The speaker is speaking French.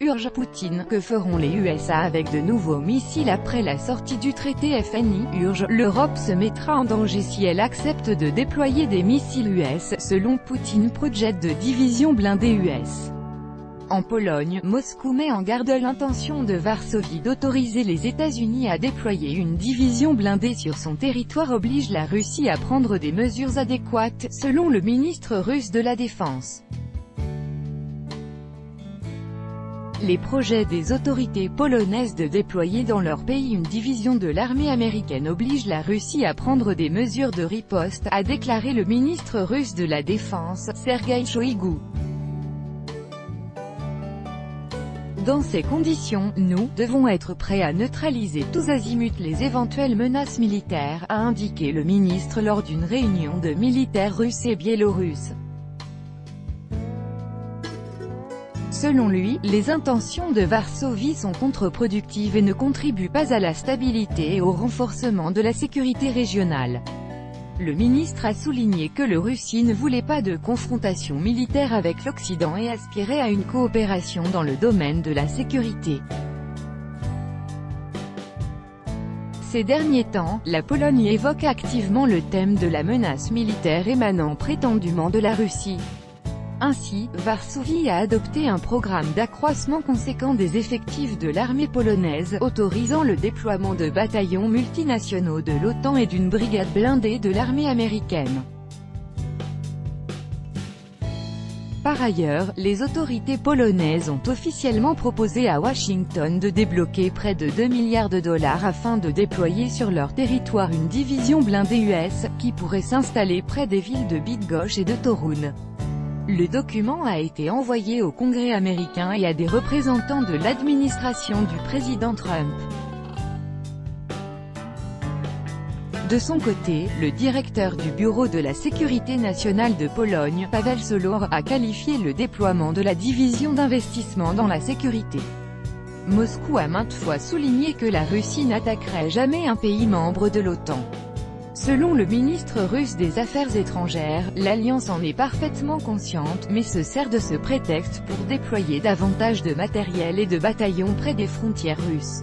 Urge Poutine, que feront les USA avec de nouveaux missiles après la sortie du traité FNI Urge, l'Europe se mettra en danger si elle accepte de déployer des missiles US, selon Poutine projet de division blindée US. En Pologne, Moscou met en garde l'intention de Varsovie d'autoriser les États-Unis à déployer une division blindée sur son territoire oblige la Russie à prendre des mesures adéquates, selon le ministre russe de la Défense. Les projets des autorités polonaises de déployer dans leur pays une division de l'armée américaine obligent la Russie à prendre des mesures de riposte, a déclaré le ministre russe de la Défense, Sergei Shoigu. Dans ces conditions, nous devons être prêts à neutraliser tous azimuts les éventuelles menaces militaires, a indiqué le ministre lors d'une réunion de militaires russes et biélorusses. Selon lui, les intentions de Varsovie sont contre-productives et ne contribuent pas à la stabilité et au renforcement de la sécurité régionale. Le ministre a souligné que le Russie ne voulait pas de confrontation militaire avec l'Occident et aspirait à une coopération dans le domaine de la sécurité. Ces derniers temps, la Pologne évoque activement le thème de la menace militaire émanant prétendument de la Russie. Ainsi, Varsovie a adopté un programme d'accroissement conséquent des effectifs de l'armée polonaise, autorisant le déploiement de bataillons multinationaux de l'OTAN et d'une brigade blindée de l'armée américaine. Par ailleurs, les autorités polonaises ont officiellement proposé à Washington de débloquer près de 2 milliards de dollars afin de déployer sur leur territoire une division blindée US, qui pourrait s'installer près des villes de Bydgoszcz et de Toruń. Le document a été envoyé au Congrès américain et à des représentants de l'administration du président Trump. De son côté, le directeur du Bureau de la Sécurité nationale de Pologne, Pavel Solor, a qualifié le déploiement de la division d'investissement dans la sécurité. Moscou a maintes fois souligné que la Russie n'attaquerait jamais un pays membre de l'OTAN. Selon le ministre russe des Affaires étrangères, l'Alliance en est parfaitement consciente, mais se sert de ce prétexte pour déployer davantage de matériel et de bataillons près des frontières russes.